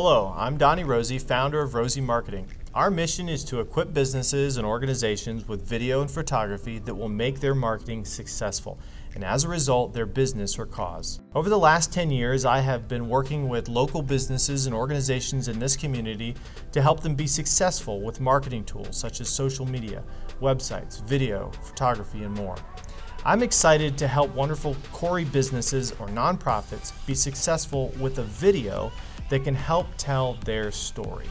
Hello, I'm Donnie Rosie, founder of Rosie Marketing. Our mission is to equip businesses and organizations with video and photography that will make their marketing successful and as a result, their business or cause. Over the last 10 years, I have been working with local businesses and organizations in this community to help them be successful with marketing tools such as social media, websites, video, photography, and more. I'm excited to help wonderful Corry businesses or nonprofits be successful with a video that can help tell their story.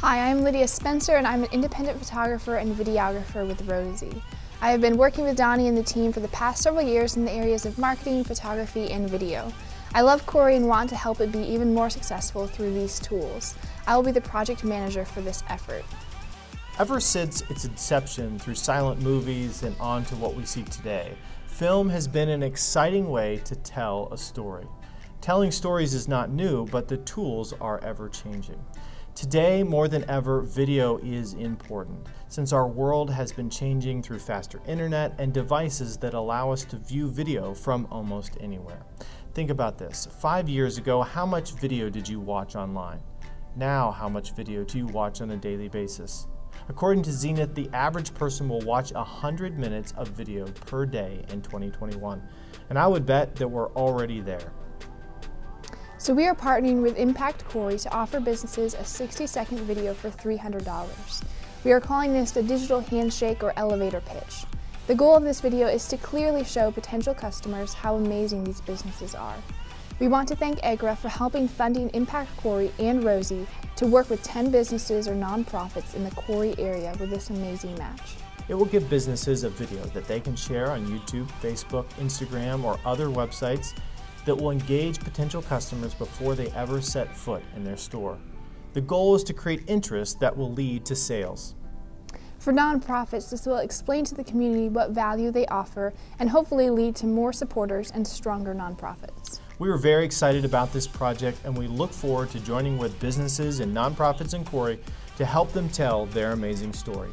Hi, I'm Lydia Spencer and I'm an independent photographer and videographer with Rosie. I have been working with Donnie and the team for the past several years in the areas of marketing, photography, and video. I love Corry and want to help it be even more successful through these tools. I will be the project manager for this effort. Ever since its inception through silent movies and on to what we see today, film has been an exciting way to tell a story. Telling stories is not new, but the tools are ever changing. Today, more than ever, video is important, since our world has been changing through faster internet and devices that allow us to view video from almost anywhere. Think about this. Five years ago, how much video did you watch online? Now, how much video do you watch on a daily basis? According to Zenith, the average person will watch 100 minutes of video per day in 2021. And I would bet that we're already there. So we are partnering with Impact Corry to offer businesses a 60 second video for $300. We are calling this the digital handshake or elevator pitch. The goal of this video is to clearly show potential customers how amazing these businesses are. We want to thank EGRA for helping funding Impact Corry and Rosie to work with 10 businesses or nonprofits in the Corry area with this amazing match. It will give businesses a video that they can share on YouTube, Facebook, Instagram, or other websites that will engage potential customers before they ever set foot in their store. The goal is to create interest that will lead to sales. For nonprofits, this will explain to the community what value they offer and hopefully lead to more supporters and stronger nonprofits. We are very excited about this project and we look forward to joining with businesses and nonprofits in Corry to help them tell their amazing story.